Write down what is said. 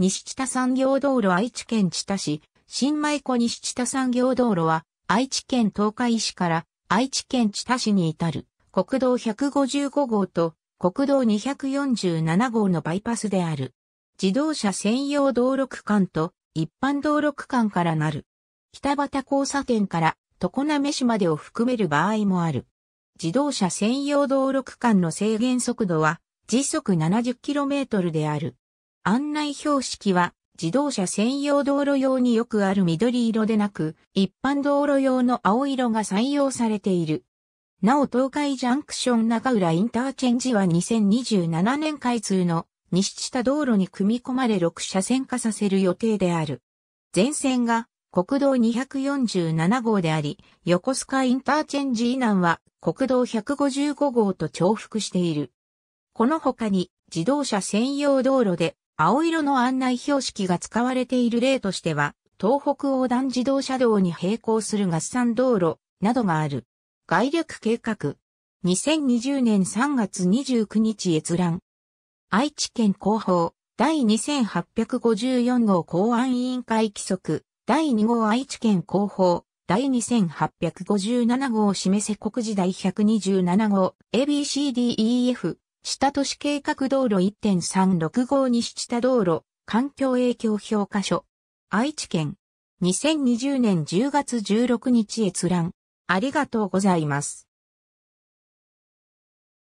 西知多産業道路愛知県知多市、新米湖西知多産業道路は、愛知県東海市から愛知県知多市に至る国道155号と国道247号のバイパスである。自動車専用道路区間と一般道路区間からなる。北畑交差点から常滑市までを含める場合もある。自動車専用道路区間の制限速度は時速 70km である。案内標識は自動車専用道路用によくある緑色でなく、一般道路用の青色が採用されている。なお東海ジャンクション中浦インターチェンジは2027年開通の西知多道路に組み込まれ6車線化させる予定である。前線が国道247号であり、横須賀インターチェンジ以南は国道155号と重複している。この他に自動車専用道路で青色の案内標識が使われている例としては、東北横断自動車道に並行する合算道路などがある。概略計画。2020年3月29日閲覧。愛知県広報第2854号公安委員会規則第2号愛知県広報第2857号示せ国時第127号 ABCDEF 下都市計画道路1.365西下道路、環境影響評価書。愛知県。2020年10月16日閲覧。ありがとうございます。